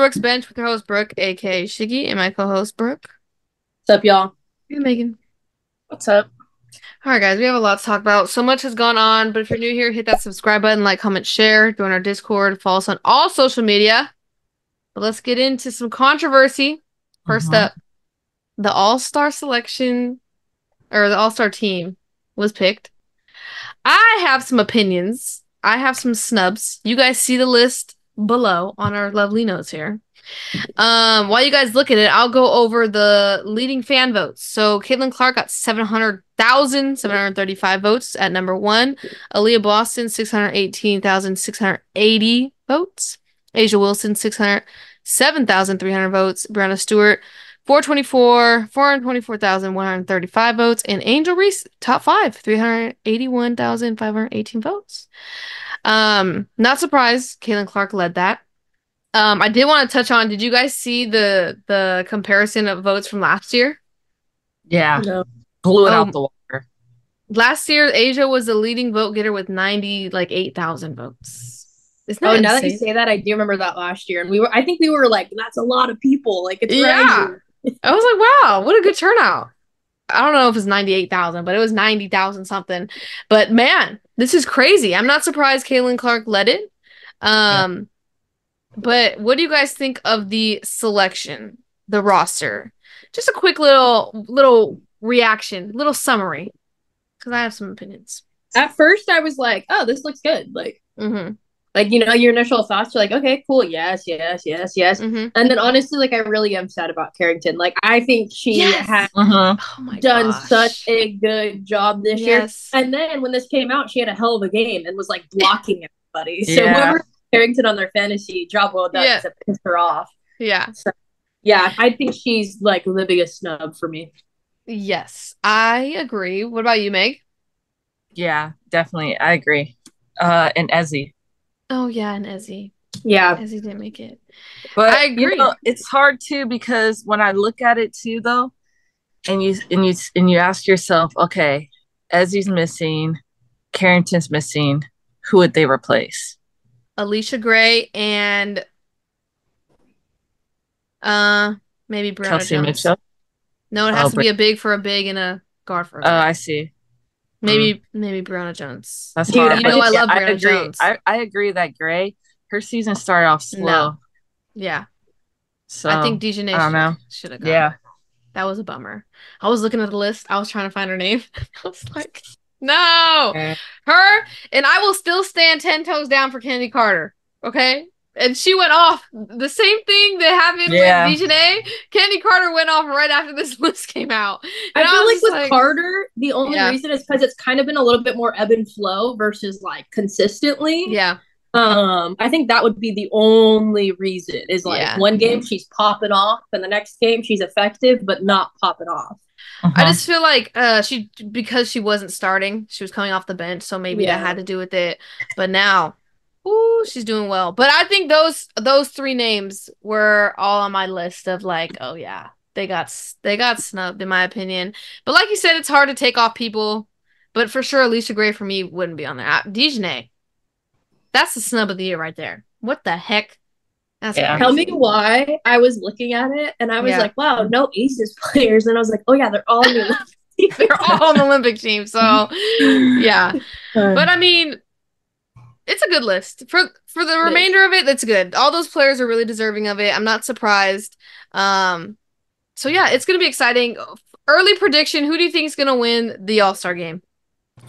Welcome Brookes' Bench with your host Brooke, aka Shiggy, and my co-host Brooke. What's up, y'all? Hey, Megan. What's up? All right, guys, we have a lot to talk about. So much has gone on, but if you're new here, hit that subscribe button, like, comment, share, join our Discord, follow us on all social media. But let's get into some controversy. 1st Mhm. up, the All Star selection or the All Star team was picked. I have some opinions. I have some snubs. You guys see the list below on our lovely notes here. Um, while you guys look at it, I'll go over the leading fan votes. So Caitlin Clark got 700,735 votes at number one. Aliyah Boston, 618,680 votes. A'ja Wilson, 607,300 votes. Breanna Stewart, 424, 424,135 votes. And Angel Reese, top five, 381,518 votes. Um, not surprised, Caitlin Clark led that. Um, I did want to touch on. Did you guys see the the comparison of votes from last year? Yeah, No. blew it Um, out the water. Last year, A'ja was the leading vote getter with ninety like eight thousand votes. Isn't Oh, that now that you say that, I do remember that last year, and we were. I think we were like, "That's a lot of people." Like, it's Yeah. rising. I was like, wow, what a good turnout. I don't know if it's 98,000, but it was 90,000 something. But man, this is crazy. I'm not surprised Caitlin Clark led it. Um, but what do you guys think of the selection, the roster? Just a quick little little reaction, little summary, because I have some opinions. At first, I was like, "Oh, this looks good." Like, Mm-hmm. Like you know, your initial thoughts are like, "Okay, cool, yes, yes, yes, yes." Mm-hmm. And then honestly, like, I really am sad about Carrington. Like, I think she Yes. has Mhm. Oh done gosh. such a good job this year. And then when this came out, she had a hell of a game and was like blocking everybody. So Yeah. whoever Carrington on their fantasy job well done Yeah. because it pissed her off. yeah. Yeah, I think she's like the biggest snub for me. Yes. I agree. What about you, Meg? Yeah, definitely. I agree. Uh, and Ezi. Oh yeah, and Ezi. Yeah. Ezi didn't make it. But I you agree. know, it's hard too because when I look at it too, though, and you and you and you ask yourself, okay, Ezi's missing, Carrington's missing, who would they replace? Chelsea Gray and uh maybe Brionna Kelsey Jones. Mitchell. No, it has Oh, to be a big for a big and a guard for a Oh. I see. Mm-hmm. maybe maybe Brionna Jones. That's Dude, hard. you know I love I Brionna agree. Jones. I, I agree that Gray, her season started off slow. No. Yeah, So I think DiJonai I should have gone. yeah. that was a bummer. I was looking at the list. I was trying to find her name. I was like, no, Yeah. her and I will still stand ten toes down for Candy Carter. Okay. And she went off the same thing that happened Yeah. with DiJonai. Candy Carter went off right after this list came out. I And feel was like just with Carter, the only Yeah. reason is because it's kind of been a little bit more ebb and flow versus like consistently. Yeah. Um, I think that would be the only reason is like Yeah. one game she's popping off, and the next game she's effective but not popping off. I Uh-huh. just feel like uh she because she wasn't starting, she was coming off the bench, so maybe Yeah. that had to do with it. But now, ooh, she's doing well. But I think those those three names were all on my list of like, oh yeah, they got they got snubbed in my opinion. But like you said, it's hard to take off people. But for sure, Chelsea Gray for me wouldn't be on there. Uh, DiJonai, that's the snub of the year right there. What the heck? That's Yeah. Tell me why I was looking at it and I was Yeah. like, wow, no aces players. And I was like, oh yeah, they're all in the Olympic team. They're all on the Olympic team, so yeah. Uh, But I mean, it's a good list for for the remainder of it. That's good. All those players are really deserving of it. I'm not surprised. Um, so yeah, it's gonna be exciting. Early prediction: Who do you think is gonna win the All Star game?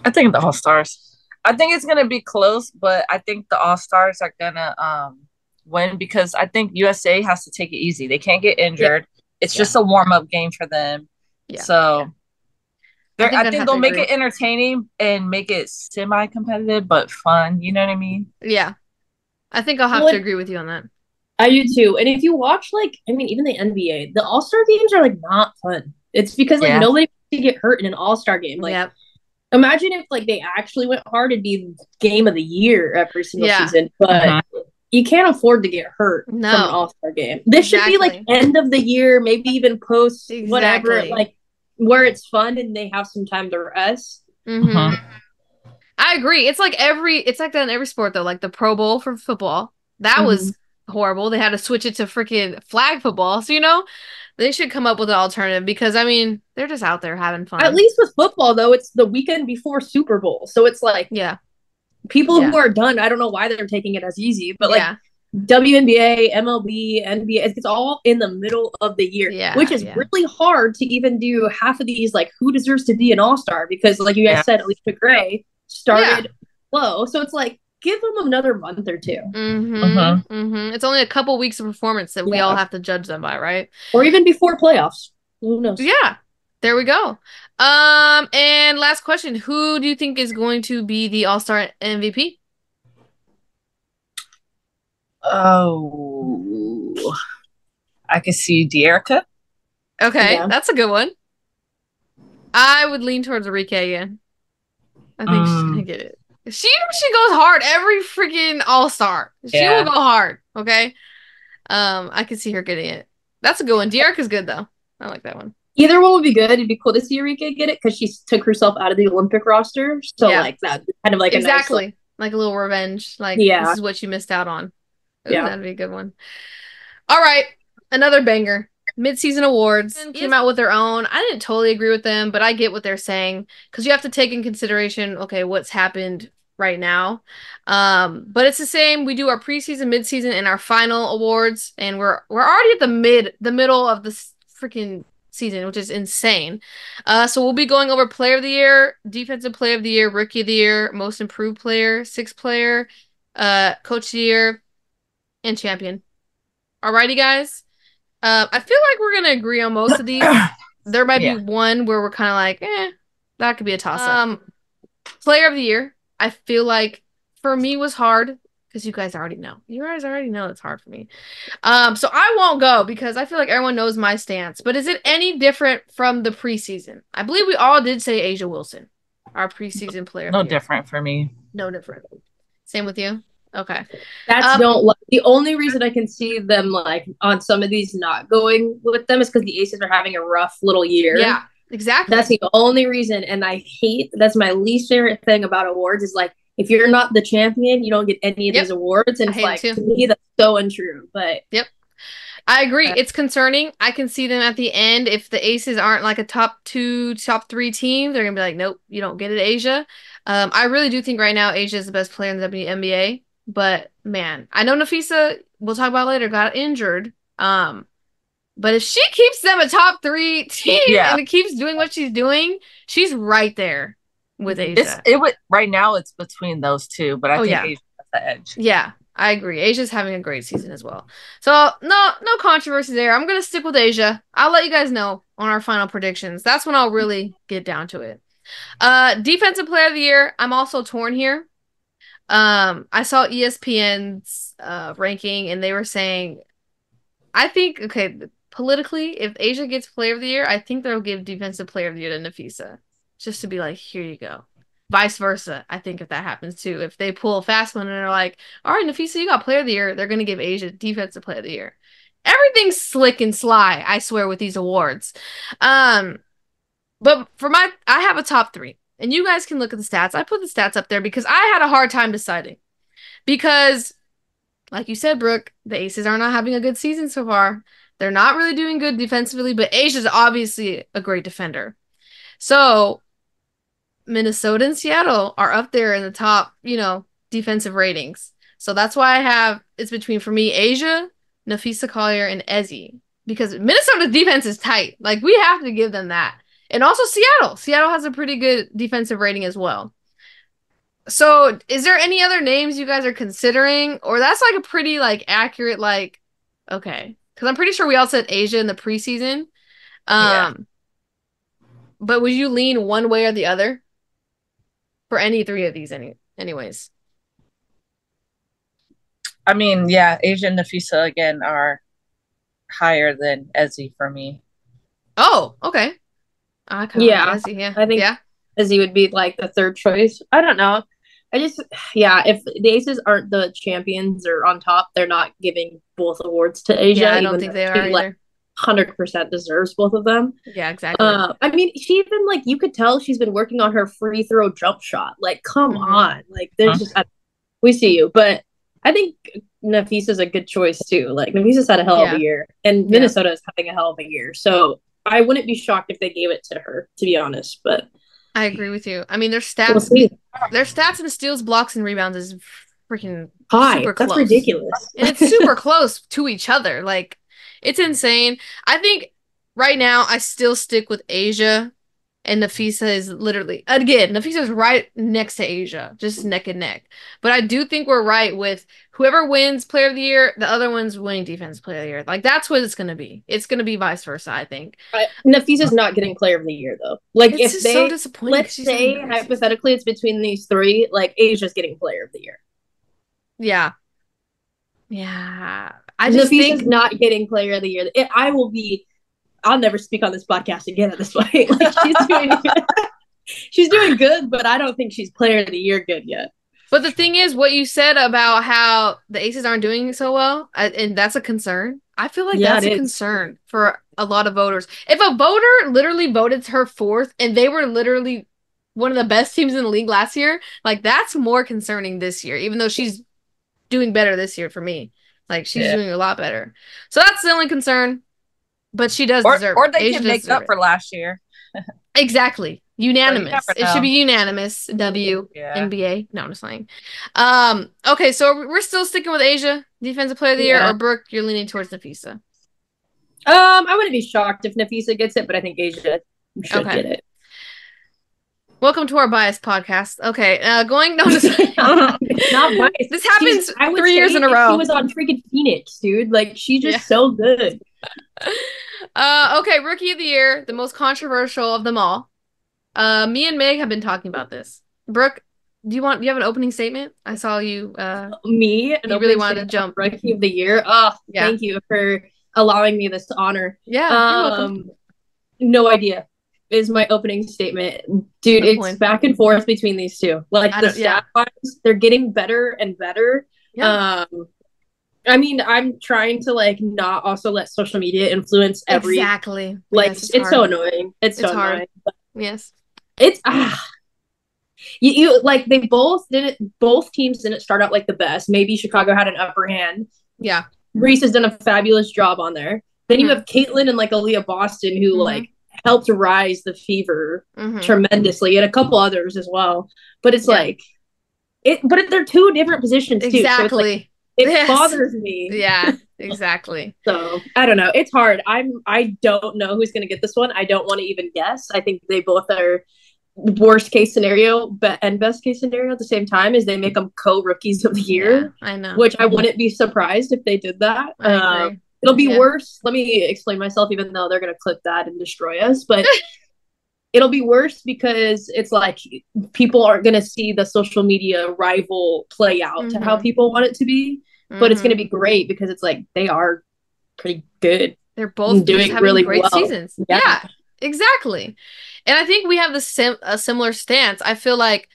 I think the All Stars. I think it's gonna be close, but I think the All Stars are gonna um win because I think USA has to take it easy. They can't get injured. It's Yeah. just a warm up game for them. Yeah. So they're- think I think, they'll make agree. it entertaining and make it semi competitive but fun. You know what I mean? Yeah, I think I'll have Well, to agree with you on that. I do too. And if you watch like, I mean, even the NBA, the All Star games are like not fun. It's because like Yeah. nobody wants to get hurt in an All Star game. Like, yep. imagine if like they actually went hard, it'd be game of the year every single Yeah. season. But Mhm. you can't afford to get hurt No. from an All Star game. This should be like end of the year, maybe even post whatever, like where it's fun and they have some time to rest. hmm Mhm. I agree. It's like every. It's like that in every sport though. Like the Pro Bowl for football. That was horrible. They had to switch it to freaking flag football. So you know, they should come up with an alternative because I mean, they're just out there having fun. At least with football, though, it's the weekend before Super Bowl, so it's like yeah, people Yeah. who are done. I don't know why they're taking it as easy, but like yeah, WNBA, MLB, NBA, it's all in the middle of the year, Yeah, which is yeah. really hard to even do half of these. Like, who deserves to be an All Star? Because, like you guys Yeah. said, Chelsea Gray started low, so it's like give them another month or two, mm-hmm, Mhm. mm-hmm. It's only a couple weeks of performance that we all have to judge them by, right? or even before playoffs. Who knows? Yeah. There we go. Um, and last question: Who do you think is going to be the All Star MVP? Oh, I could see Dearica. Okay, Yeah. that's a good one. I would lean towards Arike again. I think she's Um, gonna get it. She she goes hard every freaking All Star. She Yeah. will go hard. Okay. Um, I can see her getting it. That's a good one. Dearica's good though. I like that one. Either one would be good. It'd be cool to see Arike get it because she took herself out of the Olympic roster. So Yeah. like that, kind of like exactly. a nice, like a little revenge. Like Yeah. this is what you missed out on. Ooh, Yeah. That'd be a good one. All right. Another banger. Mid-season awards came out with their own. I didn't totally agree with them, but I get what they're saying because you have to take in consideration, okay, what's happened right now. Um, but it's the same. We do our preseason, mid-season, and our final awards, and we're we're already at the mid, the middle of this freaking season, which is insane. Uh, so we'll be going over player of the year, defensive player of the year, rookie of the year, most improved player, sixth player, uh, coach of the year, and champion. Alrighty, guys. Uh, I feel like we're gonna agree on most of these. There might Yeah. be one where we're kind of like, eh, that could be a toss up. Um, player of the year, I feel like for me was hard because you guys already know. You guys already know it's hard for me. Um, so I won't go because I feel like everyone knows my stance. But is it any different from the preseason? I believe we all did say A'ja Wilson, our preseason player. of No the year. different for me. No different. Same with you. Okay. That's Um, don't like the only reason I can see them like on some of these not going with them is because the Aces are having a rough little year. Yeah. Exactly. That's the only reason. And I hate that's my least favorite thing about awards is like if you're not the champion, you don't get any of Yep. these awards. And it's it like to me that's so untrue. But Yep. I agree. Uh, It's concerning. I can see them at the end. If the Aces aren't like a top two, top three team, they're gonna be like, nope, you don't get it, A'ja. Um, I really do think right now A'ja is the best player in the WNBA. But man, I know Napheesa. We'll talk about later. Got injured. Um, but if she keeps them a top three team Yeah. and keeps doing what she's doing, she's right there with A'ja. It's it would right now. It's between those two, but I Oh, think yeah. A'ja has the edge. Yeah, I agree. A'ja's having a great season as well. So no, no controversy there. I'm gonna stick with A'ja. I'll let you guys know on our final predictions. That's when I'll really get down to it. Uh, defensive player of the year. I'm also torn here. Um, I saw ESPN's uh ranking, and they were saying, I think okay, politically, if A'ja gets player of the year, I think they'll give defensive player of the year to Napheesa, just to be like, here you go. Vice versa, I think if that happens too, if they pull a fast one and they're like, all right, Napheesa, you got player of the year, they're gonna give A'ja defensive player of the year. Everything's slick and sly, I swear, with these awards. Um, but for my, I have a top three, and you guys can look at the stats. I put the stats up there because I had a hard time deciding. Because, like you said, Brooke, the Aces are not having a good season so far. They're not really doing good defensively, but A'ja's obviously a great defender. So, Minnesota and Seattle are up there in the top, you know, defensive ratings. So that's why I have it's between for me A'ja, Napheesa Collier, and Ezi because Minnesota's defense is tight. Like we have to give them that. And also Seattle. Seattle has a pretty good defensive rating as well. So, is there any other names you guys are considering or that's like a pretty like accurate like okay. Cuz I'm pretty sure we all said A'ja in the preseason. Um Yeah. but would you lean one way or the other for any three of these any anyways? I mean, yeah, A'ja and Napheesa again are higher than Ezi for me. Oh, okay. I kind Yeah, of yeah. I think- yeah. Ezi would be like the third choice. I don't know. I just yeah, if the Aces aren't the champions or on top, they're not giving both awards to A'ja. Yeah, I don't think they she, are like either. hundred percent deserves both of them. Yeah, exactly. Uh, I mean, she even like you could tell she's been working on her free throw jump shot. Like, come Mhm. on, like there's Huh? just I, we see you, but I think Napheesa's a good choice too. Like Napheesa's had a hell Yeah. of a year, and Yeah. Minnesota is having a hell of a year. So I wouldn't be shocked if they gave it to her, to be honest. But I agree with you. I mean, their we'll stats, their stats and steals, blocks, and rebounds is freaking Hi, super that's close. ridiculous. and it's super close to each other. Like it's insane. I think right now I still stick with A'ja, and Napheesa is literally again Napheesa is right next to A'ja, just neck and neck. But I do think we're right with whoever wins Player of the Year, the other one's winning Defense Player of the Year. Like that's what it's gonna be. It's gonna be vice versa. I think. I- Napheesa's not getting Player of the Year though. Like It's if they so disappointing. let's say hypothetically it's between these three, like A'ja's getting Player of the Year. yeah, yeah. I just Napheesa's think not getting Player of the Year. It, I will be. I'll never speak on this podcast again at this point. Like she's doing, she's doing good, but I don't think she's Player of the Year good yet. But the thing is, what you said about how the Aces aren't doing so well, and that's a concern. I feel like Yeah, that's a is. concern for a lot of voters. If a voter literally voted her fourth, and they were literally one of the best teams in the league last year, like that's more concerning this year. Even though she's doing better this year for me, like she's Yeah. doing a lot better. So that's the only concern. But she does Or, deserve or it. they A'ja can make up it. for last year. exactly unanimous. never It should be unanimous. W. Yeah. NBA. No, I'm just playing. Um, okay, so we're still sticking with A'ja, defensive player of the year, or Brooke, you're leaning towards Napheesa. Um, I wouldn't be shocked if Napheesa gets it, but I think A'ja should Okay. get it. Welcome to our bias podcast. Okay, uh going no, just, Not biased. this happens She's- I would three years in a row. She was on freaking Phoenix, dude. Like she's just Yeah. so good. uh okay, rookie of the year, the most controversial of them all. Uh me and Meg have been talking about this. Brooke, do you want do you have an opening statement? I saw you uh Me, You really wanted to jump. rookie of the year. Oh, Yeah. thank you for allowing me this honor. yeah. Um, no idea is my opening statement, dude. Good it's point. back and forth between these two. Like I the don't- yeah. lines, they're getting better and better. Yeah. Um, I mean, I'm trying to like not also let social media influence every exactly. like. Yes, it's so annoying. It's so It's hard. annoying. But Yes. it's ah. You, you like they both didn't both teams didn't start out like the best. Maybe Chicago had an upper hand. Yeah. Reese has done a fabulous job on there. Then you Mhm. have Caitlin and like Aliyah Boston who Mhm. like helped rise the fever Mhm. tremendously and a couple others as well. But it's Yeah. like it but they're two different positions too. So it's like, Exactly. it Yes. bothers me. yeah, exactly. So I don't know. It's hard. I'm I don't know who's gonna get this one. I don't want to even guess. I think they both are worst case scenario but and best case scenario at the same time is they make them co rookies of the year, Yeah, I know. which I wouldn't be surprised if they did that. Um. It'll be Yeah. worse. Let me explain myself, even though they're gonna clip that and destroy us. But it'll be worse because it's like people aren't gonna see the social media rival play out to how Mhm. people want it to be. But it's Mhm. gonna be great because it's like they are pretty good. They're both doing really great well. seasons. Yeah. Yeah. exactly. And I think we have the sim- a similar stance. I feel like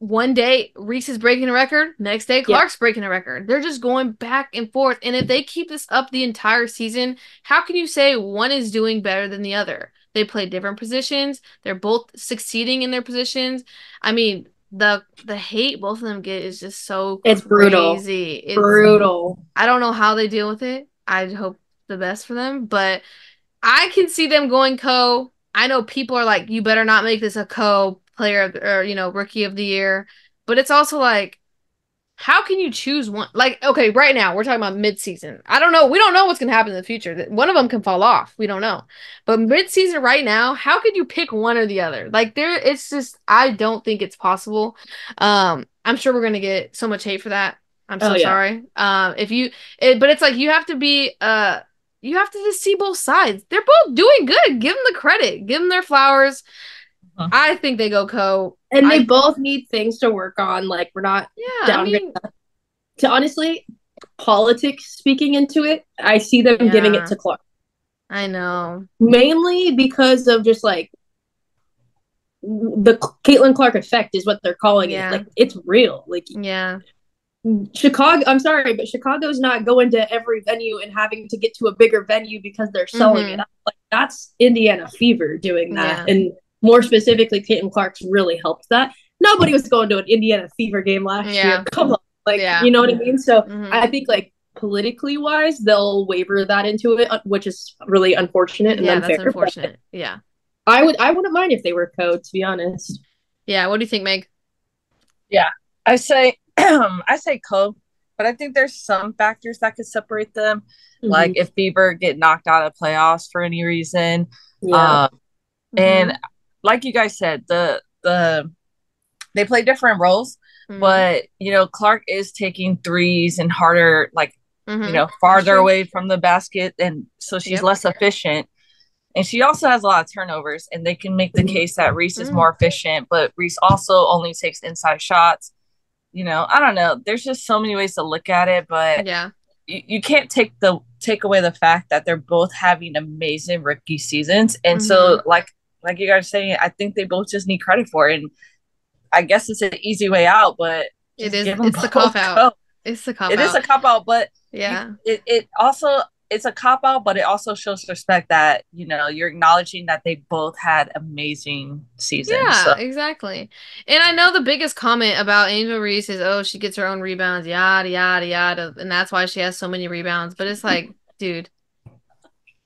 one day Reese is breaking a record, next day Clark's breaking a record. They're just going back and forth. And if they keep this up the entire season, how can you say one is doing better than the other? They play different positions. They're both succeeding in their positions. I mean, the the hate both of them get is just so It's brutal. crazy. It's Brutal. I don't know how they deal with it. I hope the best for them, but I can see them going co. I know people are like, you better not make this a co player of, or you know rookie of the year, but it's also like, how can you choose one? Like, okay, right now we're talking about mid season. I don't know. We don't know what's gonna happen in the future. One of them can fall off. We don't know. But mid season right now, how could you pick one or the other? Like there, it's just I don't think it's possible. Um, I'm sure we're gonna get so much hate for that. I'm so Oh, yeah. sorry. Um, if you, it, but it's like you have to be uh you have to just see both sides. They're both doing good. Give them the credit. Give them their flowers. Uh-huh. I think they go co. And they I- both need things to work on. Like we're not Yeah, I mean, to honestly politics speaking into it. I see them giving it to Clark I know. mainly because of just like the Caitlin Clark effect is what they're calling Yeah. it. Like it's real. Like Yeah, Chicago, I'm sorry, but Chicago's not going to every venue and having to get to a bigger venue because they're selling Mhm. it. Like that's Indiana Fever doing that, Yeah. and more specifically, Caitlin Clark's really helped that. Nobody was going to an Indiana Fever game last Yeah. year. Come on, Like, Yeah. you know what I mean? So Mhm. I think like politically wise, they'll waver that into it, uh, which is really unfortunate and yeah, unfair. that's unfortunate. Yeah. I would, I wouldn't mind if they were code, to be honest. Yeah. What do you think, Meg? Yeah. I say I say Cove, but I think there's some factors that could separate them. Like if Fever get knocked out of playoffs for any reason. yeah, Um, and like you guys said, the the they play different roles, Mhm. but you know, Clark is taking threes and harder, like Mhm. you know, farther true. away from the basket, and so she's Yep. less efficient. And she also has a lot of turnovers, and they can make the Mhm. case that Reese is Mm. more efficient, but Reese also only takes inside shots. You know, I don't know. There's just so many ways to look at it, but yeah. you, you can't take the take away the fact that they're both having amazing rookie seasons. And so like like you guys saying, I think they both just need credit for it. And I guess it's an easy way out, but It is. It's the cop out. go. It's the cop It out. is a cop out, but yeah. it, it also it's a cop out, but it also shows respect that you know you're acknowledging that they both had amazing seasons. Yeah, So exactly. And I know the biggest comment about Angel Reese is, oh, she gets her own rebounds, yada, yada, yada. And that's why she has so many rebounds. But it's like, dude.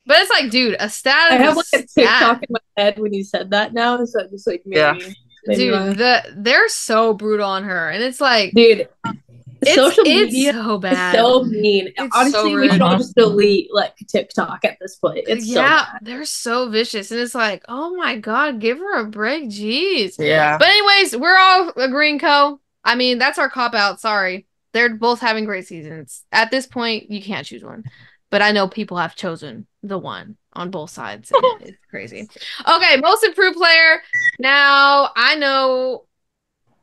But it's like, dude, a stat I is have like a stat. TikTok in my head when you said that now, so it just like made Yeah. me, made me. Dude, the they're so brutal on her. And it's like, dude. it's, social it's media so is bad. so mean. It's Honestly, so we should all just delete like TikTok at this point. It's so yeah, bad. they're so vicious. And it's like, oh my God, give her a break. Jeez. yeah, But anyways, we're all agreeing, Co. I mean, that's our cop out. Sorry. They're both having great seasons. At this point, you can't choose one. But I know people have chosen the one on both sides. it's crazy. Okay, most improved player. Now, I know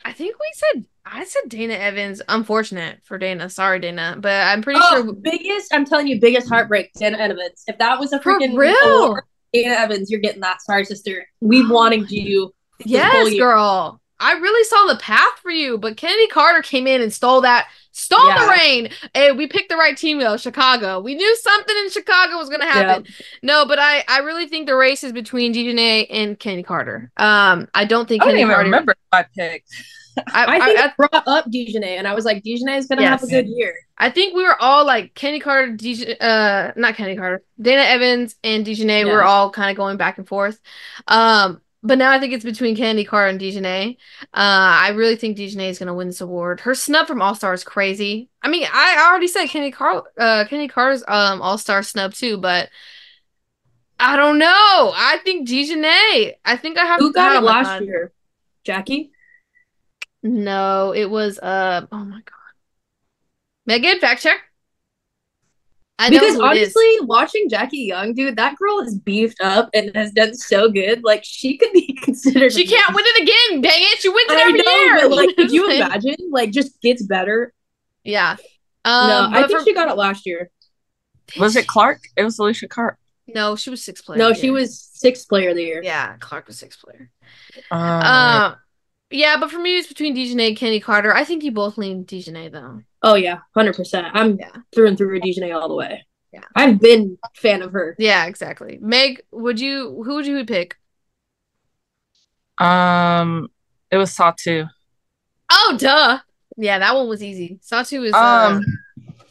I think we said I said Dana Evans. Unfortunate for Dana. Sorry, Dana. But I'm pretty Oh, sure biggest, I'm telling you, biggest heartbreak, Dana Evans. If that was a freaking real? award, Dana Evans, you're getting that. Sorry, sister. We wanted you. Yes, girl. I really saw the path for you, but Chennedy Carter came in and stole that, stole the Yeah. rain. Hey, we picked the right team though, Chicago. We knew something in Chicago was gonna happen. No, but I, I really think the race is between DiJonai and Chennedy Carter. Um, I don't think I don't Chennedy even Carter. remember who I picked. I, I I, think I, I, brought up DiJonai, and I was like, DiJonai is gonna have a good year. I think we were all like Chennedy Carter, Dej- uh, not Chennedy Carter, Dana Evans and DiJonai. Yeah. We're all kind of going back and forth. Um, but now I think it's between Chennedy Carter and DiJonai. Uh, I really think DiJonai is going to win this award. Her snub from All Star is crazy. I mean, I already said Chennedy Car- uh, Chennedy Carter's um All Star snub too, but I don't know. I think DiJonai. I think I have Who got it last God. year? Jackie. No, it was uh oh my god. Megan, fact check. I know because who it is. honestly, watching Jackie Young, dude, that girl is beefed up and has done so good. Like she could be considered. She can't win it again. Dang it! She wins it I every know, year. but like, could you know what I'm imagine? Like, just gets better. Yeah. Um, no, I think for- she got it last year. Was it Clark? It was Alysha Clark. No, she was sixth player. No, she year. was sixth player of the year. Yeah, Clark was sixth player. Um, Uh, yeah, but for me, it's between DiJonai and Kenny Carter. I think you both lean DiJonai though. Oh yeah, hundred percent. I'm Yeah. through and through a DiJonai all the way. Yeah. I've been fan of her. Yeah, exactly. Meg, would you? Who would you pick? um, it was Satou. Oh, duh. Yeah, that one was easy. Satou is uh, Um,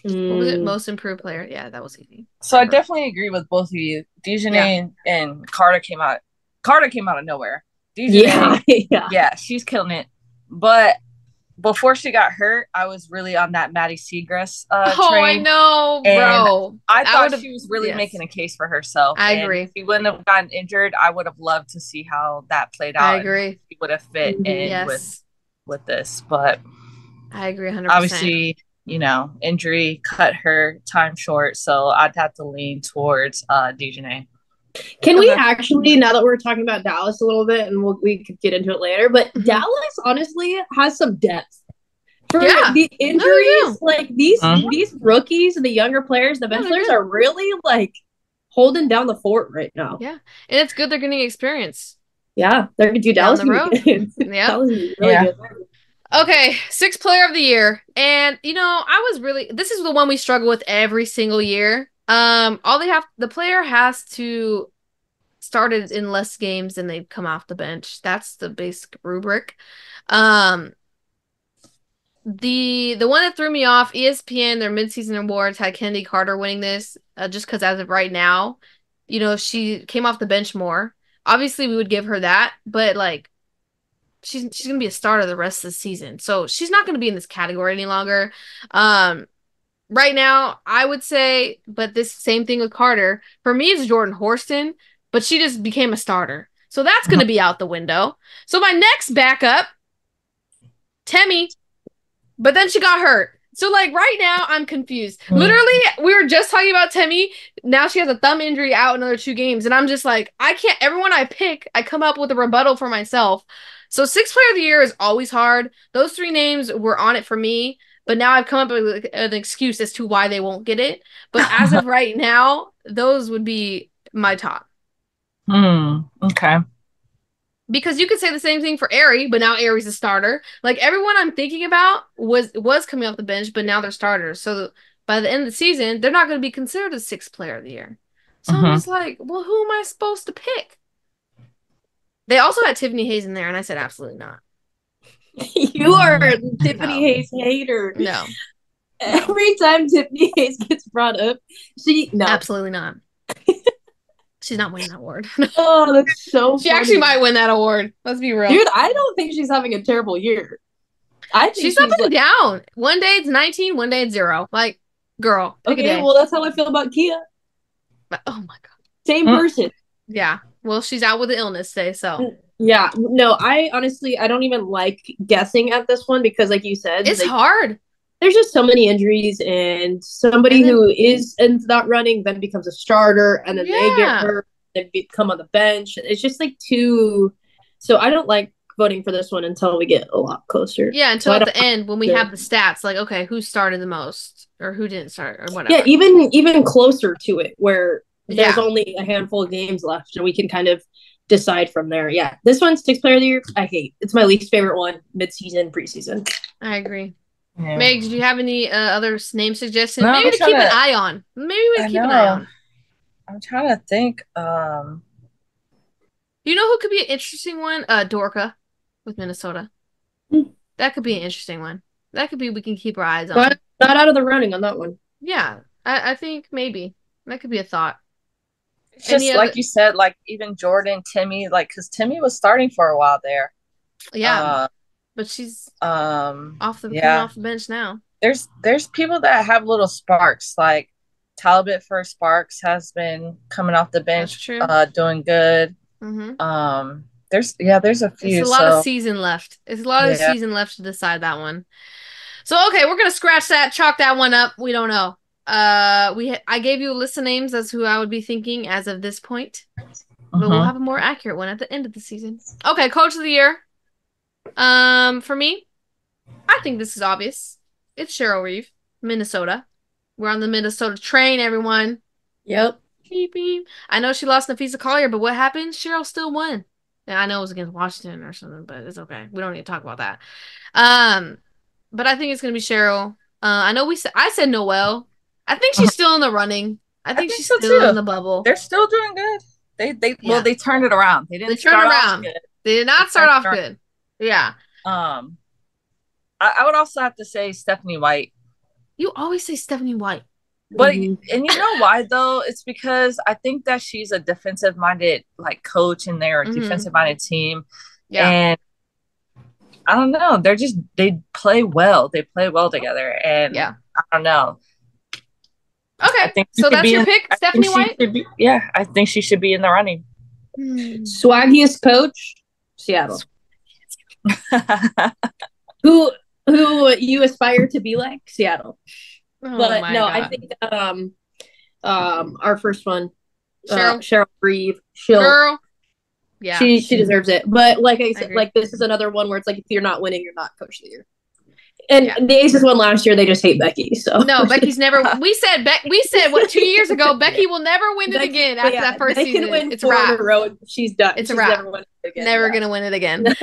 what was it? Mm. Most improved player. Yeah, that was easy. so I definitely agree with both of you. DiJonai Yeah. and, and Carter came out. Carter came out of nowhere. DiJonai, Yeah, yeah. yeah, she's killing it. But before she got hurt, I was really on that Maddy Siegrist uh, oh, train. I know, bro. I I thought would've- she was really yes. making a case for herself. I and agree. If she wouldn't have gotten injured, I would have loved to see how that played out. I agree. She would have fit Mhm. in Yes, with with this, but I agree. Hundred percent. obviously, you know, injury cut her time short, so I'd have to lean towards uh DiJonai. Can we actually, now that we're talking about Dallas a little bit, and we'll, we could get into it later, but Mhm. Dallas honestly has some depth. For Yeah. the injuries, like these Mhm. these rookies and the younger players, the bench they're players good. are really like holding down the fort right now. Yeah. And it's good they're getting experience. Yeah, they're gonna do Down Dallas. the gonna be good. Yep. Dallas gonna be really Yeah. good. Okay, sixth player of the year. And you know, I was really this is the one we struggle with every single year. Um, all they have the player has to started in less games than they've come off the bench. That's the basic rubric. Um the the one that threw me off, ESPN, their midseason awards had Chennedy Carter winning this, uh, just because as of right now, you know, she came off the bench more. Obviously, we would give her that, but like, she's she's gonna be a starter the rest of the season, so she's not gonna be in this category any longer. Um, right now, I would say, but this same thing with Carter. For me, it's Jordan Horston, but she just became a starter, so that's gonna be out the window. So my next backup, Temi, but then she got hurt. So like right now, I'm confused. Mm. Literally, we were just talking about Temi. Now she has a thumb injury out another two games, and I'm just like, I can't. Everyone I pick, I come up with a rebuttal for myself. So six player of the year is always hard. Those three names were on it for me, but now I've come up with an excuse as to why they won't get it. But as of right now, those would be my top. Hmm. Okay. because you could say the same thing for Ari, but now Ari's a starter. Like everyone I'm thinking about was was coming off the bench, but now they're starters. So by the end of the season, they're not going to be considered a sixth player of the year. So I'm Mhm. just like, well, who am I supposed to pick? They also had Tiffany Hayes in there, and I said absolutely not. you are a Tiffany No. Hayes hater. No, Every time Tiffany Hayes gets brought up, she no. absolutely not. She's not winning that award. Oh, that's so. she actually might win that award. Let's be real. Dude, I don't think she's having a terrible year. I think she's she's, up and like, down. One day it's 19, one day it's zero. Like, girl, okay. day. Well, that's how I feel about Kiah. oh my god. Same Mm. person. Yeah. Well, she's out with the illness today, so Yeah. No, I honestly I don't even like guessing at this one because, like you said, it's like, hard. there's just so many injuries, and somebody And then- who is in that running then becomes a starter, and then they get hurt, they become on the bench. It's just like too. So I don't like voting for this one until we get a lot closer. Yeah, until I at the end when we yeah. have the stats, like okay, who started the most or who didn't start or whatever. Yeah, even even closer to it, where there's Yeah. only a handful of games left, and we can kind of decide from there. Yeah, this one's six player of the year. I hate. It's my least favorite one, mid season, preseason. I agree. Yeah. Meg, did you have any uh, other name suggestions? No, Maybe I'm to keep trying an eye on. Maybe we I keep an eye on. I'm trying to think. Um. You know who could be an interesting one? Uh, Dorka with Minnesota. Hmm. That could be an interesting one. That could be we can keep our eyes on. But not out of the running on that one. Yeah, I, I think maybe that could be a thought. It's just Any like you said, like even Jordan, Temi, like because Temi was starting for a while there. Yeah, but she's Uh, um. off the yeah. off the bench now. There's there's people that have little sparks. Like Talbot for Sparks has been coming off the bench, true. uh, doing good. hmm Um. There's yeah. There's a few. It's a lot so of season left. It's a lot of season left to decide that one. So okay, we're gonna scratch that, chalk that one up. We don't know. Uh, we ha- I gave you a list of names as who I would be thinking as of this point, but we'll Mhm. have a more accurate one at the end of the season. Okay, coach of the year. Um, for me, I think this is obvious. It's Cheryl Reeve, Minnesota. We're on the Minnesota train, everyone. Yep. Beep, beep. I know she lost Napheesa Collier, but what happened? Cheryl still won. And I know it was against Washington or something, but it's okay. We don't need to talk about that. Um, but I think it's gonna be Cheryl. Uh, I know we said I said Noelle. I think she's still in the running. I think, think she's so, still too. in the bubble. They're still doing good. They they Yeah. well they turned it around. They didn't They turned start off around. good. They did not They start off good. Yeah. Um, I, I would also have to say Stephanie White, You always say Stephanie White. but Mhm. and you know why though? It's because I think that she's a defensive minded like coach in their Mhm. defensive minded team, Yeah. and I don't know. They're just they play well. They play well together, and Yeah. I don't know. I Okay. think So that's your in- pick, I Stephanie White? be- yeah, I think she should be in the running. Hmm. Swaggiest coach, Seattle. Who who you aspire to be like, Seattle. Oh but my no, I think um um our first one, Cheryl. uh, Cheryl Reeve, she'll Girl. Yeah. she she deserves it. But like I said, agree. like this is another one where it's like if you're not winning, you're not coach of the year. And Yeah. the Aces won last year. They just hate Becky. So No, Becky's never. We said Beck. We said what two years ago. Becky will never win it again after yeah, that first they season. Can win it's four wrap. in a row. She's done. It's a She's wrap. Never, won it again. Never Yeah. gonna win it again.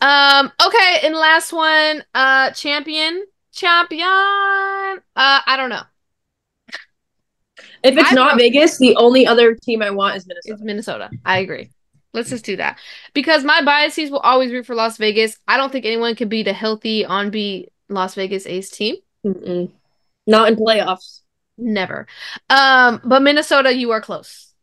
No. Um. Okay. And last one. Uh. Champion. Champion. Uh. I don't know. if it's I not Vegas, the only other team I want is Minnesota. It's Minnesota. I agree. Let's just do that because my biases will always root for Las Vegas. I don't think anyone can beat a healthy on beat Las Vegas Ace team. Mm-mm. Not in playoffs. Never. Um, but Minnesota, you are close.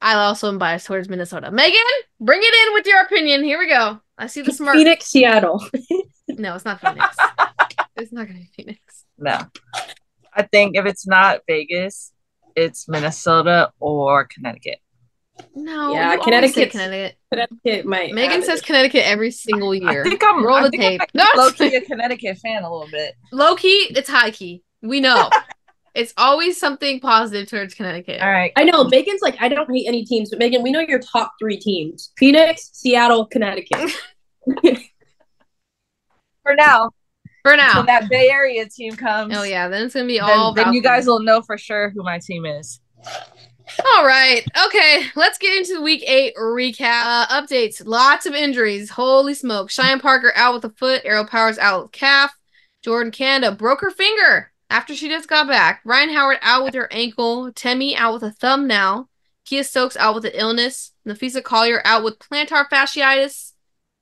I also am biased towards Minnesota. Megan, bring it in with your opinion. Here we go. I see the smart. Phoenix, Seattle. No, it's not Phoenix. it's not gonna be Phoenix. No. I think if it's not Vegas, it's Minnesota or Connecticut. No, Yeah, you always say Connecticut. Connecticut might. Megan says it. Connecticut every single year. I think I'm Roll I the think tape. I'm No, low key a Connecticut fan a little bit. Low key, it's high key. We know. it's always something positive towards Connecticut. All right. I know Megan's like I don't hate any teams, but Megan, we know your top three teams: Phoenix, Seattle, Connecticut. For now, For until now. that Bay Area team comes. Oh yeah, then it's gonna be all. then you guys will know for sure who my team is. All right. Okay. Let's get into the week eight recap. Uh, updates. Lots of injuries. Holy smoke. Cheyenne Parker out with a foot. Aerial Powers out with calf. Jordan Canada broke her finger after she just got back. Rhyne Howard out with her ankle. Temi out with a thumb now. Kiah Stokes out with an illness. Napheesa Collier out with plantar fasciitis.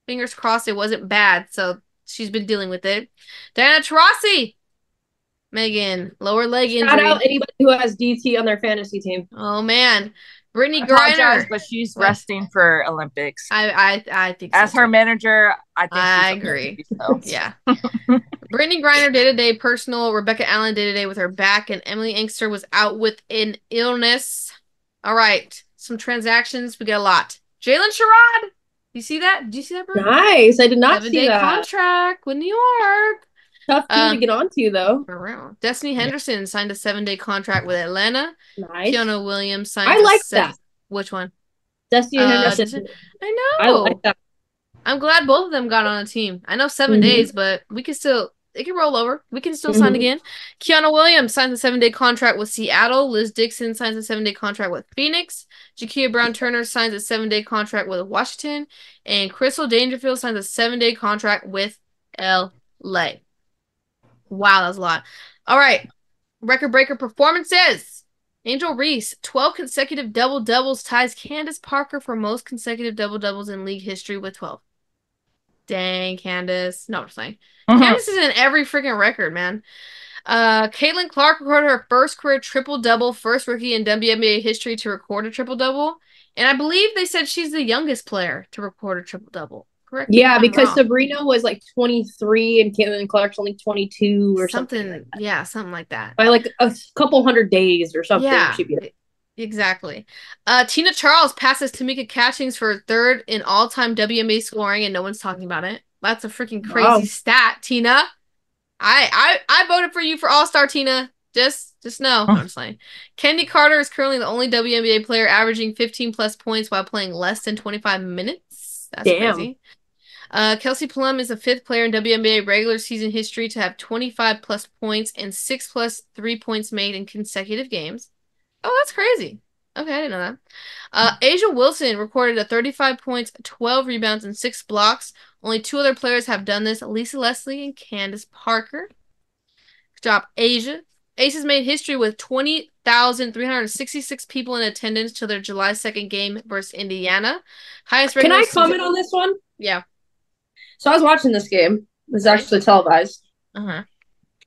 Fingers crossed it wasn't bad. So she's been dealing with it. Diana Taurasi. Megan, lower leg injury. Shout out anybody who has DT on their fantasy team. Oh man, Brittney I apologize, Griner. but she's resting for Olympics. I I I think As so her too. manager, I think I she's agree. So. Yeah. Brittney Griner day to day personal. Rebecca Allen day to day with her back, and Emily Engstler was out with an illness. All right, some transactions. We got a lot. Jaylyn Sherrod. You see that? Did you see that, bro? Nice. I did not Seven see day that. contract with New York. Tough team Um, to get onto though. For real. Destiny Henderson signed a seven day contract with Atlanta. Nice. Fiona Williams signed. I like seven- that. Which one? Destiny Uh, Henderson. I know. I like that. I'm glad both of them got on a team. I know 7 Mhm. days, but we can still it can roll over. We can still sign Mhm. again. Kiana Williams signs a seven day contract with Seattle. Liz Dixon signs a seven day contract with Phoenix. Jakia Brown Turner signs a seven day contract with Washington. And Crystal Dangerfield signs a seven day contract with LA. Wow, that was a lot. All right. Record breaker performances. Angel Reese, 12 consecutive double doubles, ties Candace Parker for most consecutive double doubles in league history with 12. Dang, Candace. No, I'm just saying. Mhm. Candace is in every freaking record, man. Uh, Caitlin Clark recorded her first career triple double, first rookie in WNBA history to record a triple double. And I believe they said she's the youngest player to record a triple double. Correct? Yeah, because wrong. Sabrina was like 23 and Caitlin Clark's only 22 or something. something, yeah, something like that. By like a couple hundred days or something. Yeah, she'd be- exactly. Uh, Tina Charles passes Tamika Catchings for third in all-time WNBA scoring, and no one's talking about it. That's a freaking crazy Wow. stat, Tina. I I I voted for you for All-Star, Tina. Just just know. No, I'm just saying. Chennedy Carter is currently the only WNBA player averaging 15 plus points while playing less than 25 minutes. That's Damn. crazy. Uh, Kelsey Plum is the fifth player in WNBA regular season history to have 25 plus points and six plus three points made in consecutive games. Oh, that's crazy. Okay, I didn't know that. Uh, A'ja Wilson recorded a 35 points, 12 rebounds, and six blocks. Only two other players have done this Lisa Leslie and Candace Parker. Good job, A'ja. Aces made history with 20,366 people in attendance to their July 2nd game versus Indiana. Highest Can I season- comment on this one? Yeah. So I was watching this game. It was actually televised. Uh-huh.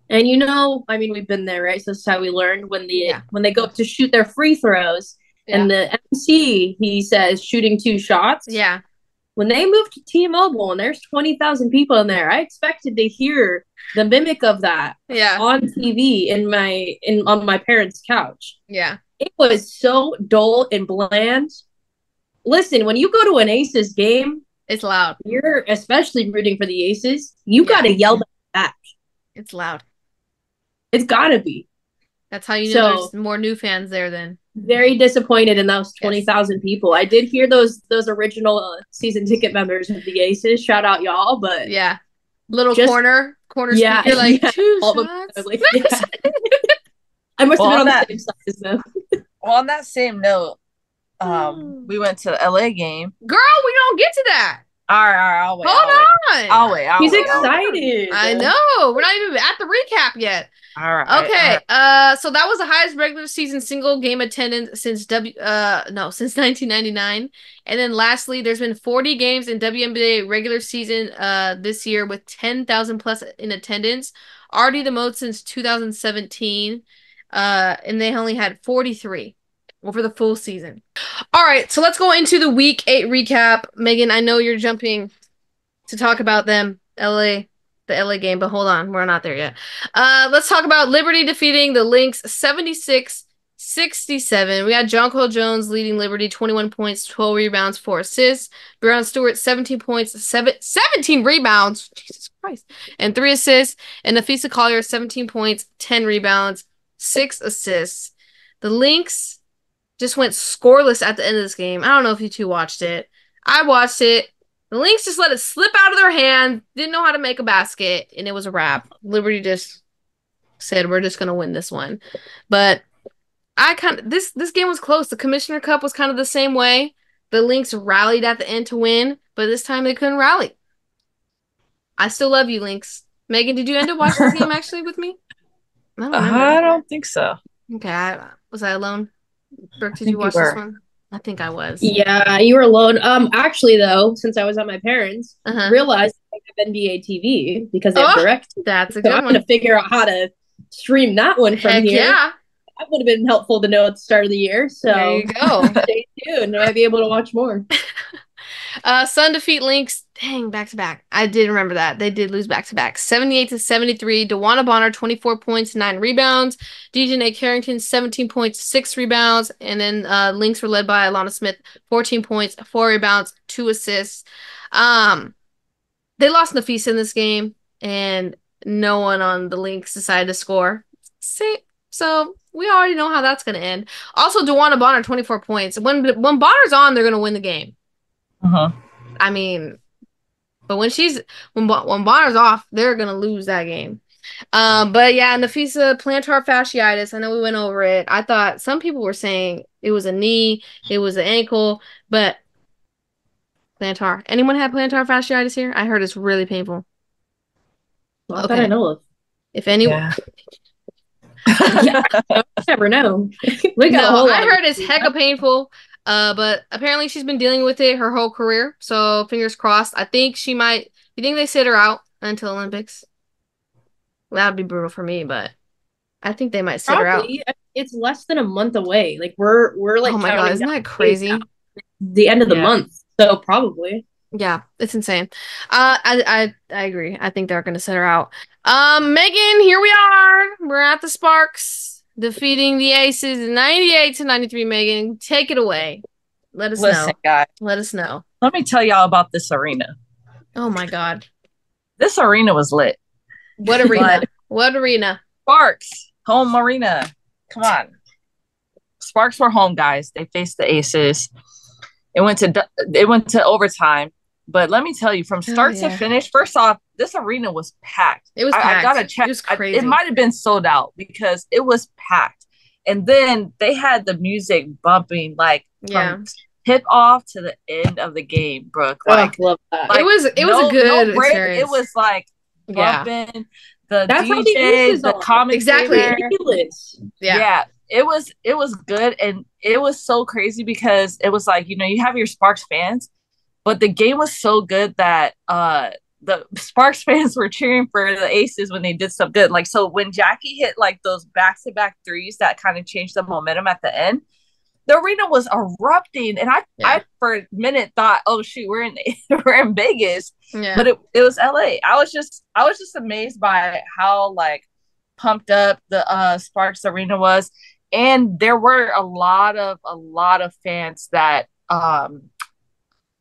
And you know, I mean, we've been there, right? So this is how we learned when the Yeah. when they go up to shoot their free throws, and the MC he says shooting two shots. Yeah. When they moved to T-Mobile and there's twenty thousand people in there, I expected to hear the mimic of that Yeah. on TV in my in on my parents' couch. Yeah. It was so dull and bland. Listen, when you go to an Aces game, It's loud. you're especially rooting for the Aces. You Yeah. got to yell back. It's loud. It's got to be. That's how you know So- there's more new fans there than very disappointed in those Yes. 20,000 people. I did hear those those original uh, season ticket members of the Aces. Shout out y'all, but yeah. Little Just- corner, corner Yeah, speaker, like yeah. two All shots. I like, yeah. I must have been on that- same side as them. Well, on that same note. Um, we went to the LA game. Girl, we don't get to that. All right, all right. I'll wait. Hold I'll wait. on. I'll wait. I'll He's wait. excited. I know. We're not even at the recap yet. All right. Okay. all right. Uh, so that was the highest regular season single game attendance since W. Uh, no, since 1999. And then lastly, there's been 40 games in WNBA regular season. Uh, this year with 10,000 plus in attendance, already the most since 2017. Uh, and they only had 43 over the full season. All right, so let's go into the week eight recap. Megan, I know you're jumping to talk about them, LA, the LA game, but hold on, we're not there yet. Uh, let's talk about Liberty defeating the Lynx 76 67. We got Jonquel Jones leading Liberty 21 points, 12 rebounds, 4 assists. Breanna Stewart 17 points, seven, 17 rebounds. Jesus Christ. And 3 assists. And Napheesa Collier 17 points, 10 rebounds, 6 assists. The Lynx just went scoreless at the end of this game. I don't know if you two watched it. I watched it. The Lynx just let it slip out of their hand, didn't know how to make a basket, and it was a wrap. Liberty just said, We're just gonna win this one. But I kind of this this game was close. The Commissioner Cup was kind of the same way. The Lynx rallied at the end to win, but this time they couldn't rally. I still love you, Lynx. Megan, did you end up watching this game actually with me? I don't. Uh, I don't think so. Okay, I, was I alone? Brooke, did you you watch were. this one? I think I was. Yeah, you were alone. Um, actually, though, since I was at my parents, Uh-huh. realized I have NBA TV because they have Oh, direct. That's a So good I'm one. gonna figure out how to stream that one from Heck here. yeah. That would have been helpful to know at the start of the year. So There you go. stay tuned. I might be able to watch more. Uh, Sun defeat Lynx. Dang, back to back. I did remember that. They did lose back to back. 78 to 73. DeWanna Bonner, 24 points, 9 rebounds. DJ Carrington, 17 points, 6 rebounds. And then uh, Lynx were led by Alanna Smith, 14 points, 4 rebounds, 2 assists. Um, they lost Napheesa in this game, and no one on the Lynx decided to score. See, so we already know how that's going to end. Also, DeWanna Bonner, 24 points. When when Bonner's on, they're going to win the game. Uh-huh. I mean, but when she's when Bo- when Bonner's off, they're gonna lose that game. Um, but yeah, Napheesa plantar fasciitis. I know we went over it. I thought some people were saying it was a knee, it was an ankle, but plantar. Anyone have plantar fasciitis here? I heard it's really painful. Not Okay. I know of. If anyone. Yeah. yeah, never know. we got no, I heard it's hecka painful. Uh, but apparently she's been dealing with it her whole career. So fingers crossed. I think she might. You think they sit her out until Olympics? That'd be brutal for me, but I think they might sit her out. It's less than a month away. Like we're we're like oh my god, isn't that crazy? the end of the Yeah. month. So probably. Yeah, it's insane. Uh, I I I agree. I think they're gonna sit her out. Um, Megan, here we are. We're at the Sparks defeating the Aces, ninety-eight to ninety-three. Megan, take it away. Let us Listen, know. guys, Let us know. let me tell y'all about this arena. Oh my god, This arena was lit. what arena? What arena? Sparks, home arena. Come on. Sparks were home, guys. They faced the Aces. It went to it went to overtime. But let me tell you, from oh, start Oh, yeah. to finish, first off, this arena was packed. It was I, I gotta check. It was I- it might have been sold out because it was packed. And then they had the music bumping like Yeah, from tip off to the end of the game, Brooke. Like, oh, love that. like, it was it was no- a good no break. experience. It was like yeah. The That's how the DJ, the are. commentator. Exactly. yeah, yeah it was it was good and it was so crazy because it was like you know you have your sparks fans but the game was so good that uh the sparks fans were cheering for the aces when they did so good. Like so when jackie hit like those back-to-back threes that kind of changed the momentum at the end the arena was erupting. And i Yeah. i for a minute thought oh shoot we're in we're in vegas. Yeah. but it, it was la i was just i was just amazed by how like pumped up the uh sparks arena was. And there were a lot of a lot of fans that um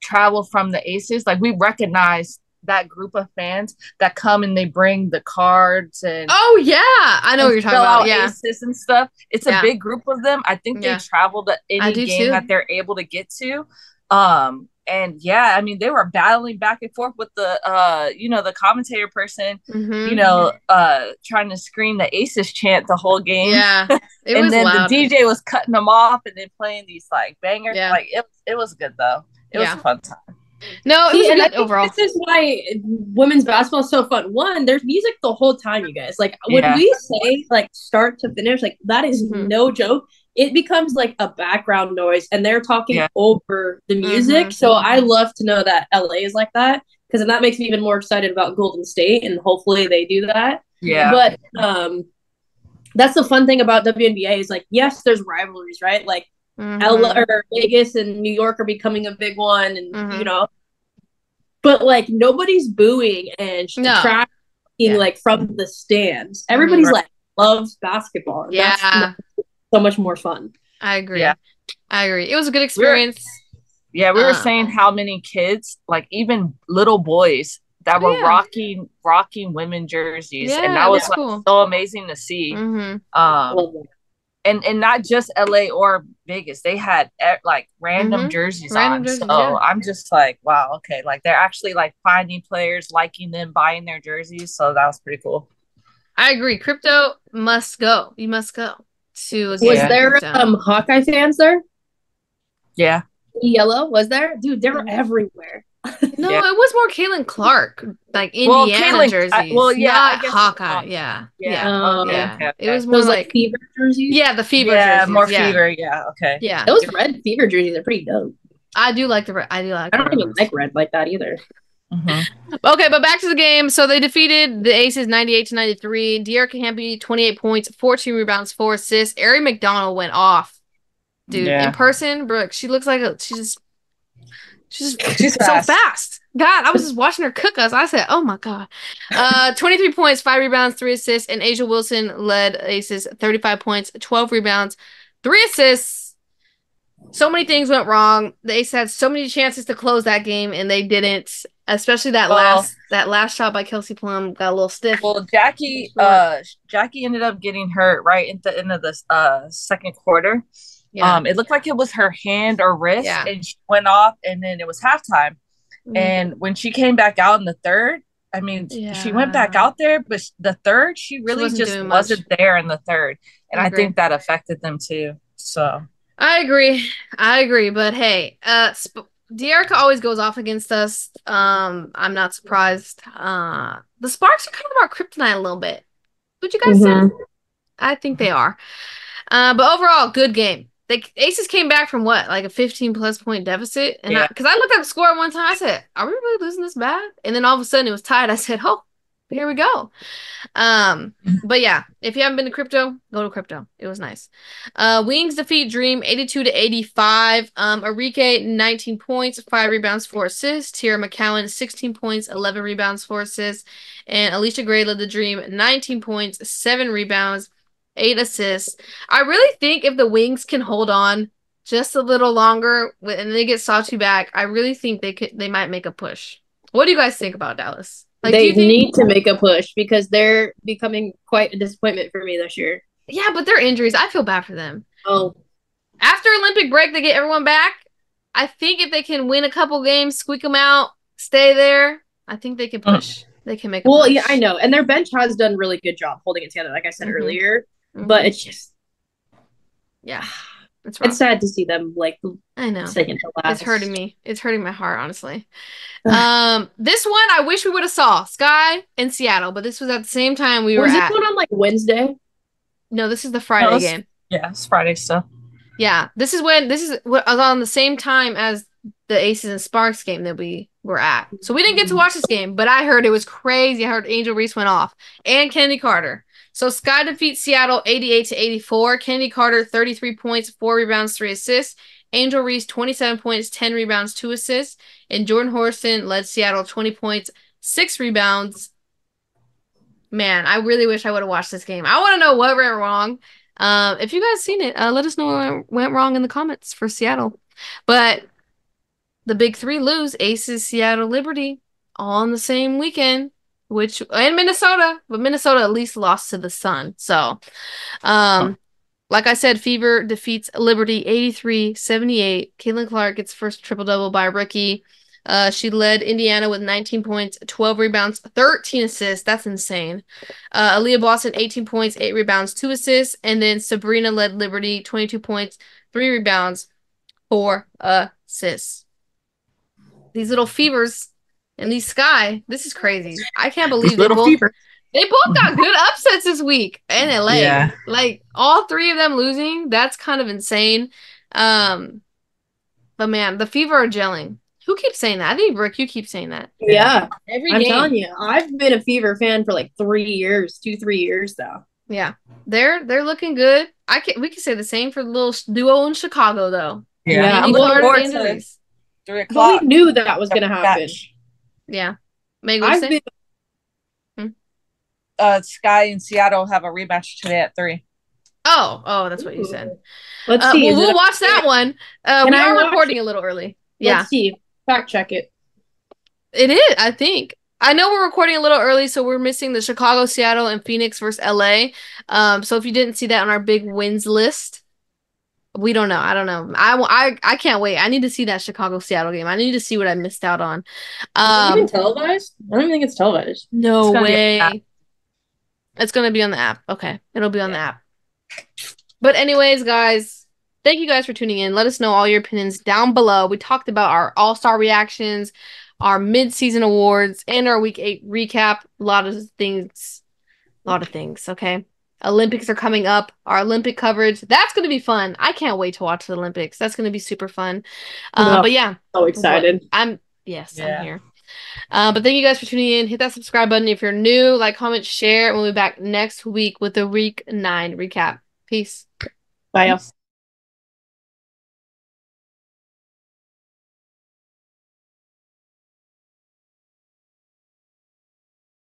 travel from the aces like we recognize that group of fans that come and they bring the cards and oh yeah, I know what you're talking about. Yeah, aces and stuff. It's a Yeah. big group of them. I think Yeah. they travel to any game too. that they're able to get to. Um, and yeah, I mean they were battling back and forth with the uh, you know, the commentator person, Mhm. you know, uh trying to scream the aces chant the whole game. yeah, it and was then loud. the DJ was cutting them off and then playing these like bangers. Yeah. Like it it was good though. It Yeah. was a fun time. No, it See, was good overall. this is why women's basketball is so fun. One, there's music the whole time, you guys. Like when Yeah. we say like start to finish, like that is Mhm. no joke. It becomes like a background noise, and they're talking Yeah. over the music. Mhm. So I love to know that LA is like that because then that makes me even more excited about Golden State, and hopefully they do that. Yeah. But um, that's the fun thing about WNBA is like yes, there's rivalries, right? Like Mhm. LA or Vegas and New York are becoming a big one, and Mhm. you know, but like nobody's booing and No. trashing Yeah. like from the stands. Everybody's Mhm. like loves basketball. and that's Yeah, so much more fun. I agree. Yeah. I agree. It was a good experience. Yeah, we were Uh, saying how many kids, like even little boys, that Oh, were yeah. rocking rocking women jerseys, Yeah, and that was like cool. so amazing to see. hmm Um, Love that. And and not just LA or Vegas, they had like random Mhm. jerseys Random on. jerseys, so yeah. I'm just like, wow, okay, like they're actually like finding players, liking them, buying their jerseys. So that was pretty cool. I agree. Crypto must go. You must go to Was Yeah. there crypto. um Hawkeye fans there? Yeah, Yellow was there, dude. They were everywhere. No, Yeah. it was more Caitlin Clark, like Well, Indiana Caitlin- I- jerseys. well, yeah, not guess- Hawkeye. um, yeah, yeah, yeah, okay, yeah. okay, It was more Those like, like fever jerseys. yeah, the fever yeah, jerseys. more yeah. fever. Yeah, okay. Yeah, those red fever jerseys are pretty dope. I do like the. re- I do like. I don't red even like red like that either. Mhm. Okay, but back to the game. So they defeated the Aces 98 to 93. Dearica Hamby, 28 points, 14 rebounds, 4 assists. Aari McDonald went off. Dude, Yeah. in person, Brooke, she looks like a she's she's She's so fast. fast. God, I was just watching her cook us. I said, "Oh my god." Uh 23 points, 5 rebounds, 3 assists, and A'ja Wilson led Aces 35 points, 12 rebounds, 3 assists. So many things went wrong. The Aces had so many chances to close that game and they didn't. Especially that Well- last that last shot by Kelsey Plum got a little stiff. Well, Jackie, uh, Jackie ended up getting hurt right at the end of the uh second quarter. Yeah. Um, it looked like it was her hand or wrist, Yeah. and she went off, and then it was halftime. Mhm. And when she came back out in the third, I mean, she went back out there, but the third, she really wasn't just wasn't there in the third, and I I, think that affected them too. So I agree. I agree. But hey, uh, Sp- Dearica always goes off against us. Um, I'm not surprised. Uh, the Sparks are kind of our kryptonite a little bit. Would you guys Mhm. say? I think they are. Uh, but overall, good game. The Aces came back from what, like a 15 plus point deficit, and Yeah. because I, looked at the score one time, I said, "Are we really losing this bad?" And then all of a sudden, it was tied. I said, "Oh, here we go." Um, but yeah, if you haven't been to crypto, go to crypto. It was nice. Uh, Wings defeat Dream 82 to 85. Um, Arike 19 points, five rebounds, four assists. Teaira McCowan 16 points, 11 rebounds, four assists, and Allisha Gray led the Dream 19 points, seven rebounds, eight assists. I really think if the Wings can hold on just a little longer wi- and they get Satou back, I really think they could they might make a push. What do you guys think about Dallas? Like, do they you think? need to make a push because they're becoming quite a disappointment for me this year. yeah, but their injuries, I feel bad for them. Oh, after Olympic break, they get everyone back. I think if they can win a couple games, squeak them out, stay there, I think they can push. They can make. A well, push. yeah, I know, and their bench has done a really good job holding it together, like I said Mhm. earlier. Mhm. But it's just yeah, it's it's sad to see them like I know second to last. it's hurting me. It's hurting my heart, honestly. um, this one I wish we would have saw Sky in Seattle, but this was at the same time we were Was this at. one on like Wednesday? No, this is the Friday No, it's- game. yeah, it's Friday stuff. Yeah, this is when this is what was on the same time as the Aces and Sparks game that we were at. So we didn't get to watch this game, but I heard it was crazy. I heard Angel Reese went off and Chennedy Carter. So Sky defeats Seattle 88 to 84. Chennedy Carter 33 points, 4 rebounds, 3 assists. Angel Reese 27 points, 10 rebounds, 2 assists. And Jordan Horston led Seattle 20 points, 6 rebounds. Man, I really wish I would have watched this game. I want to know what went wrong. Um, if you guys seen it, uh, let us know what went wrong in the comments for Seattle. But the big three lose: Aces, Seattle, Liberty, all in the same weekend. Which and Minnesota, but Minnesota at least lost to the Sun. So, um, like I said, Fever defeats Liberty 83-78. Caitlin Clark gets first triple double by a rookie. Uh, she led Indiana with 19 points, 12 rebounds, 13 assists. That's insane. Uh, Aliyah Boston, 18 points, 8 rebounds, 2 assists. And then Sabrina led Liberty, 22 points, 3 rebounds, 4 assists. these little fevers in the sky. This is crazy. I can't believe they both, fever. they both got good upsets this week in LA. Yeah. Like all three of them losing, that's kind of insane. Um, but man, the fever are gelling. Who keeps saying that? I think Rick, you keep saying that Yeah, every I'm game. telling you, I've been a Fever fan for like three years, two, three years though. Yeah, they're they're looking good. I can we can say the same for the little duo in Chicago though. Yeah, I'm Andy looking forward to Denise. three But o'clock. we knew that was gonna happen. match. Yeah, Meg, I've been Uh, Sky and Seattle have a rematch today at three. Oh, oh, that's what you said. Let's Uh, see. well, we'll watch that one. Uh, we I are recording a little early. Yeah, Let's see. Fact check it. it is. I think. I know we're recording a little early, so we're missing the Chicago, Seattle, and Phoenix versus LA. Um, so if you didn't see that on our big wins list, we don't know. I don't know. I, I, I can't wait. I need to see that Chicago, Seattle game. I need to see what I missed out on. Is it even Um, televised? I don't even think it's televised. no It's gonna be on the way. It's gonna be on the app. Okay, it'll be on the app. But anyways, guys, thank you guys for tuning in. Let us know all your opinions down below. We talked about our All Star reactions, our mid season awards, and our Week Eight recap. A lot of things. A lot of things. Okay. Olympics are coming up. Our Olympic coverage. That's gonna be fun. I can't wait to watch the Olympics. That's gonna be super fun. Uh, Yeah. But yeah, So excited. I'm yes, Yeah. I'm here. Uh, but thank you guys for tuning in. Hit that subscribe button if you're new. Like, comment, share, and we'll be back next week with the week nine recap. Peace. Bye. y'all.